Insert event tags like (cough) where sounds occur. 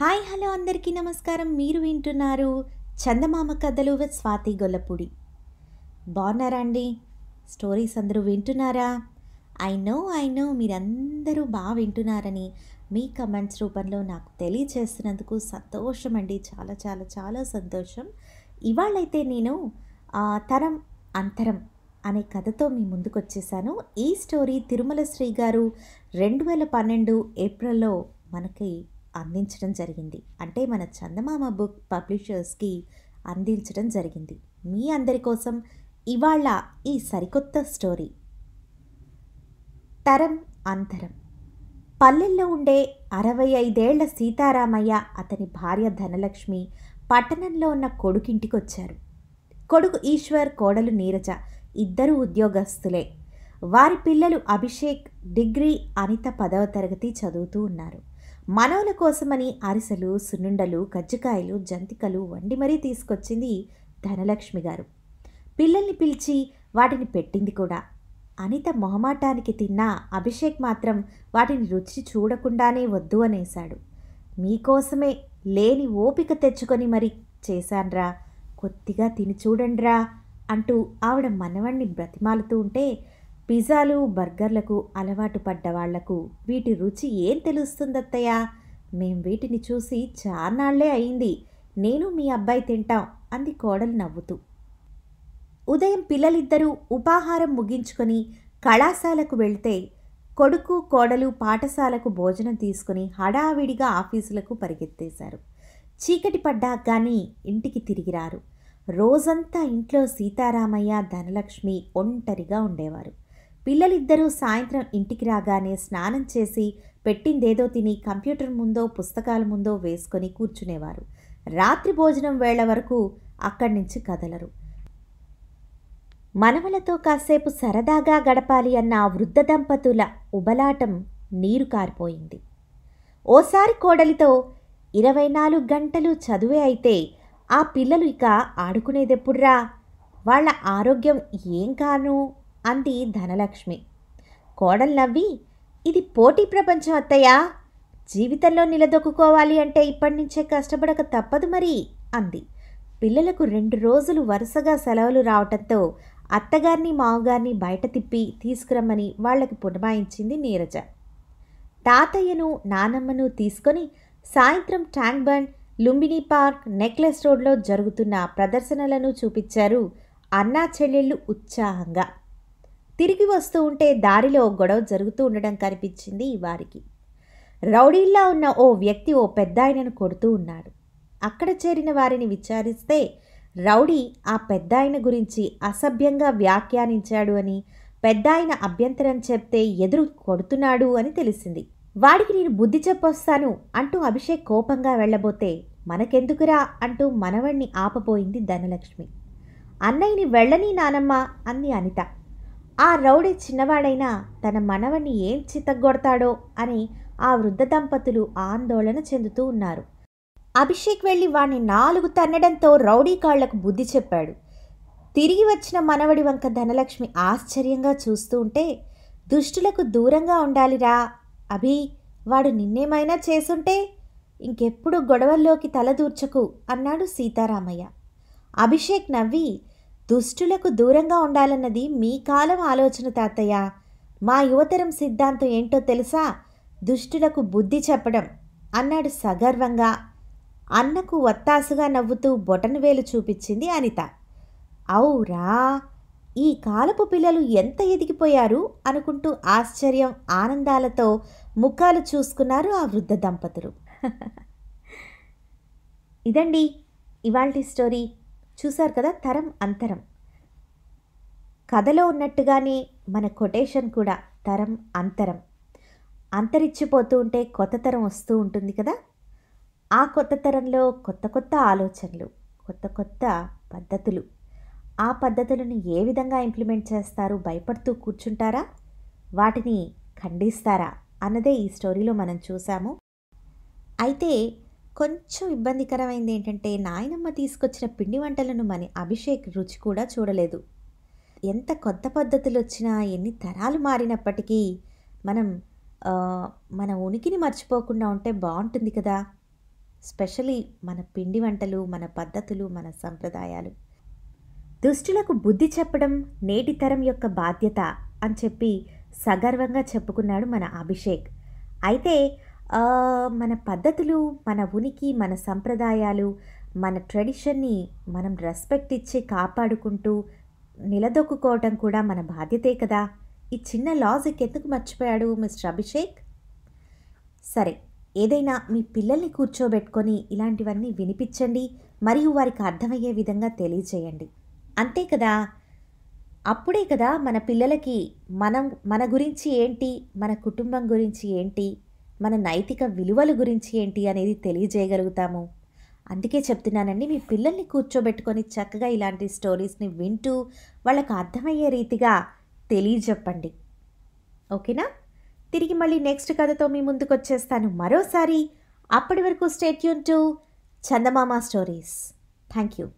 Hi hello అందరికీ నమస్కారం. మీరు వింటున్నారు చందమామ కథలు విత్ స్వాతి గొల్లపూడి. బాగున్నారా అండి? స్టోరీస్ అందరూ వింటున్నారా? ఐ నో ఐ నో మీరందరూ బాగా వింటున్నారని మీ కమెంట్స్ రూపంలో నాకు తెలియచేస్తున్నందుకు సంతోషం అండి. చాలా చాలా చాలా సంతోషం. ఇవాళైతే నేను తరం అంతరం అనే కథతో మీ ముందుకు వచ్చేసాను ఈ స్టోరీ తిరుమల శ్రీ గారు రెండు వేల పన్నెండు ఏప్రిల్లో మనకి అందించడం జరిగింది. అంటే మన చందమామ బుక్ పబ్లిషర్స్కి అందించడం జరిగింది. మీ అందరి కోసం ఇవాళ ఈ సరికొత్త స్టోరీ. తరం అంతరం. పల్లెల్లో ఉండే అరవై ఐదేళ్ళ సీతారామయ్య అతని భార్య ధనలక్ష్మి పట్టణంలో ఉన్న కొడుకింటికి వచ్చారు కొడుకు ఈశ్వర్ కోడలు నీరజ ఇద్దరు ఉద్యోగస్తులే. వారి పిల్లలు అభిషేక్ డిగ్రీ అనిత పదవ తరగతి చదువుతూ ఉన్నారు. మనవల కోసమని అరిసెలు సున్నుండలు కజ్జికాయలు జంతికలు వండి మరీ తీసుకొచ్చింది ధనలక్ష్మి గారు. పిల్లల్ని పిలిచి వాటిని పెట్టింది కూడా. అనిత మొహమాటానికి తిన్న అభిషేక్ మాత్రం వాటిని రుచి చూడకుండానే వద్దు అనేశాడు. మీకోసమే లేని ఓపిక తెచ్చుకొని మరి చేశాన్రా. కొద్దిగా తిని చూడండిరా అంటూ ఆవిడ మనవణ్ణి బ్రతిమాలుతూ ఉంటే పిజ్జాలు బర్గర్లకు అలవాటు పడ్డ వాళ్ళకు వీటి రుచి ఏం తెలుస్తుందత్తయ్య? మేం వీటిని చూసి చాన్నాళ్ళే అయింది. నేను మీ అబ్బాయి తింటాం అంది కోడలు నవ్వుతూ. ఉదయం పిల్లలిద్దరూ ఉపాహారం ముగించుకొని కళాశాలకు వెళ్తే కొడుకు కోడలు పాఠశాలకు భోజనం తీసుకుని హడావిడిగా ఆఫీసులకు పరిగెత్తేశారు. చీకటి పడ్డా కానీ ఇంటికి తిరిగిరారు రోజంతా ఇంట్లో సీతారామయ్య ధనలక్ష్మి ఒంటరిగా ఉండేవారు. పిల్లలిద్దరూ సాయంత్రం ఇంటికి రాగానే స్నానం చేసి పెట్టిందేదో తిని కంప్యూటర్ ముందో పుస్తకాల ముందో వేసుకొని కూర్చునేవారు. రాత్రి భోజనం వేళ వరకు అక్కడి నుంచి కదలరు. మనవలతో కాసేపు సరదాగా గడపాలి అన్న ఆ వృద్ధ దంపతుల ఉబలాటం నీరు కారిపోయింది. ఓసారి కోడలితో ఇరవై నాలుగు గంటలు చదువే అయితే ఆ పిల్లలు ఇక ఆడుకునేదెప్పుడ్రా? వాళ్ళ ఆరోగ్యం ఏం కాను అంది ధనలక్ష్మి. కోడలు నవ్వి ఇది పోటీ ప్రపంచం అత్తయ్యా. జీవితంలో నిలదొక్కుకోవాలి అంటే ఇప్పటి నుంచే కష్టపడక తప్పదు మరి అంది. పిల్లలకు రెండు రోజులు వరుసగా సెలవులు రావటంతో అత్తగారిని మావగారిని బయట తిప్పి తీసుకురమ్మని వాళ్ళకి పునమాయించింది నీరజ. తాతయ్యను నానమ్మను తీసుకొని సాయంత్రం tank bund Lumbini park necklace రోడ్లో జరుగుతున్న ప్రదర్శనలను చూపించారు అన్నా చెల్లెళ్ళు ఉత్సాహంగా. తిరిగి వస్తూ ఉంటే దారిలో గొడవ జరుగుతూ ఉండడం కనిపించింది వారికి. రౌడీల్లా ఉన్న ఓ వ్యక్తి ఓ పెద్దాయనను కొడుతూ ఉన్నాడు. అక్కడ చేరిన వారిని విచారిస్తే రౌడీ ఆ పెద్దాయన గురించి అసభ్యంగా వ్యాఖ్యానించాడు అని పెద్దాయన అభ్యంతరం చెప్తే ఎదురు కొడుతున్నాడు అని తెలిసింది. వాడికి నేను బుద్ధి చెప్పొస్తాను అంటూ అభిషేక్ కోపంగా వెళ్ళబోతే మనకెందుకురా అంటూ మనవణ్ణి ఆపబోయింది ధనలక్ష్మి. అన్నయ్యని వెళ్ళని నానమ్మ అంది అనిత. ఆ రౌడీ చిన్నవాడైనా తన మనవని ఏం చిత్తగొడతాడో అని ఆ వృద్ధ దంపతులు ఆందోళన చెందుతూ ఉన్నారు. అభిషేక్ వెళ్ళి వాణ్ణి నాలుగు తన్నడంతో రౌడీ కాళ్ళకు బుద్ధి చెప్పాడు. తిరిగి వచ్చిన మనవడి వంక ధనలక్ష్మి ఆశ్చర్యంగా చూస్తూ ఉంటే దుష్టులకు దూరంగా ఉండాలిరా అభి వాడు నిన్నేమైనా చేసుంటే ఇంకెప్పుడు గొడవల్లోకి తలదూర్చకు అన్నాడు సీతారామయ్య. అభిషేక్ నవ్వి దుష్టులకు దూరంగా ఉండాలన్నది మీ కాలం ఆలోచన తాతయ్య. మా యువతరం సిద్ధాంతం ఏంటో తెలుసా? దుష్టులకు బుద్ధి చెప్పడం. అన్నాడు సగర్వంగా. అన్నకు వత్తాసుగా నవ్వుతూ బొటనవేలు చూపించింది అనిత. అవురా ఈ కాలపు పిల్లలు ఎంత ఎదిగిపోయారు అనుకుంటూ ఆశ్చర్యం ఆనందాలతో ముఖాలు చూసుకున్నారు ఆ వృద్ధ దంపతులు. (laughs) ఇదండి ఇవాల్టి స్టోరీ. చూశారు కదా తరం అంతరం. కథలో ఉన్నట్టుగానే మన కొటేషన్ కూడా తరం అంతరం. అంతరించిపోతూ ఉంటే కొత్త తరం వస్తూ ఉంటుంది కదా. ఆ కొత్త తరంలో కొత్త కొత్త ఆలోచనలు కొత్త కొత్త పద్ధతులు. ఆ పద్ధతులను ఏ విధంగా ఇంప్లిమెంట్ చేస్తారు భయపడుతూ కూర్చుంటారా? వాటిని ఖండిస్తారా? అన్నదే ఈ స్టోరీలో మనం చూసాము అయితే కొంచెం ఇబ్బందికరమైంది ఏంటంటే నాయనమ్మ తీసుకొచ్చిన పిండి వంటలను మన అభిషేక్ రుచి కూడా చూడలేదు. ఎంత కొత్త పద్ధతులు వచ్చినా ఎన్ని తరాలు మారినప్పటికీ మనం మన ఉనికిని మర్చిపోకుండా ఉంటే బాగుంటుంది కదా. స్పెషలీ మన పిండి వంటలు మన పద్ధతులు మన సంప్రదాయాలు. దుష్టులకు బుద్ధి చెప్పడం నేటి తరం యొక్క బాధ్యత అని చెప్పి సగర్వంగా చెప్పుకున్నాడు మన అభిషేక్. అయితే మన పద్ధతులు మన ఉనికి మన సంప్రదాయాలు మన ట్రెడిషన్ని మనం రెస్పెక్ట్ ఇచ్చి కాపాడుకుంటూ నిలదొక్కుకోవటం కూడా మన బాధ్యతే కదా? ఈ చిన్న లాజిక్ ఎందుకు మర్చిపోయాడు మిస్టర్ అభిషేక్? సరే ఏదైనా మీ పిల్లల్ని కూర్చోబెట్టుకొని ఇలాంటివన్నీ వినిపించండి మరియు వారికి అర్థమయ్యే విధంగా తెలియజేయండి. అంతే కదా? అప్పుడే కదా మన పిల్లలకి మనం మన గురించి ఏంటి మన కుటుంబం గురించి ఏంటి మన నైతిక విలువల గురించి ఏంటి అనేది తెలియజేయగలుగుతాము. అందుకే చెప్తున్నానండి మీ పిల్లల్ని కూర్చోబెట్టుకొని చక్కగా ఇలాంటి స్టోరీస్ని వింటూ వాళ్ళకు అర్థమయ్యే రీతిగా తెలియజెప్పండి. ఓకేనా? తిరిగి మళ్ళీ నెక్స్ట్ కథతో మీ ముందుకు వచ్చేస్తాను మరోసారి అప్పటి వరకు stay tuned to Chandamama stories. Thank you.